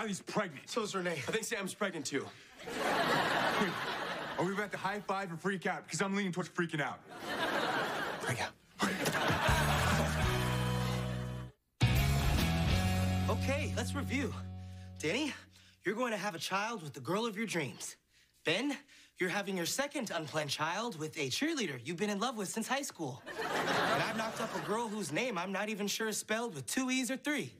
Riley's pregnant. So's Renee. I think Sam's pregnant too. Wait, are we about to high five or freak out? Because I'm leaning towards freaking out. Freak out. Okay, let's review. Danny, you're going to have a child with the girl of your dreams. Ben, you're having your second unplanned child with a cheerleader you've been in love with since high school. And I've knocked up a girl whose name I'm not even sure is spelled with two E's or three.